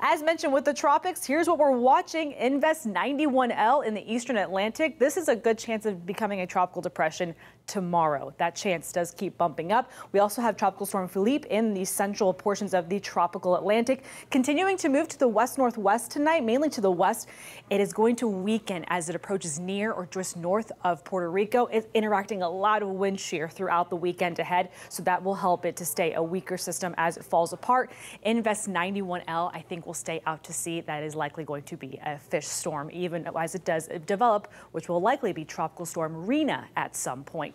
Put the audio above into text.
As mentioned with the tropics, here's what we're watching. Invest 91L in the eastern Atlantic. This is a good chance of becoming a tropical depression tomorrow. That chance does keep bumping up. We also have Tropical Storm Philippe in the central portions of the tropical Atlantic, continuing to move to the west northwest tonight, mainly to the west. It is going to weaken as it approaches near or just north of Puerto Rico. It's interacting a lot of wind shear throughout the weekend ahead, so that will help it to stay a weaker system as it falls apart. Invest 91L, I think, we'll stay out to sea. That is likely going to be a fish storm, even as it does develop, which will likely be Tropical Storm Rina at some point.